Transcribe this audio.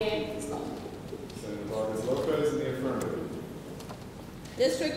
Senator Vargas Lopez in the affirmative. District